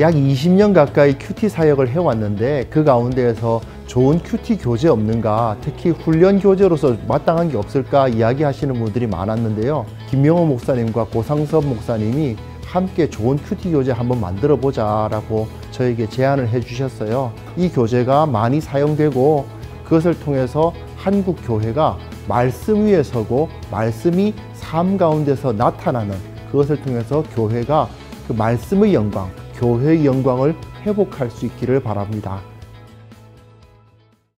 약 20년 가까이 큐티 사역을 해왔는데 그 가운데에서 좋은 큐티 교재 없는가 특히 훈련 교재로서 마땅한 게 없을까 이야기하시는 분들이 많았는데요. 김명호 목사님과 고상섭 목사님이 함께 좋은 큐티 교재 한번 만들어 보자 라고 저에게 제안을 해 주셨어요. 이 교재가 많이 사용되고 그것을 통해서 한국 교회가 말씀 위에 서고 말씀이 삶 가운데서 나타나는 그것을 통해서 교회가 그 말씀의 영광, 교회의 영광을 회복할 수 있기를 바랍니다.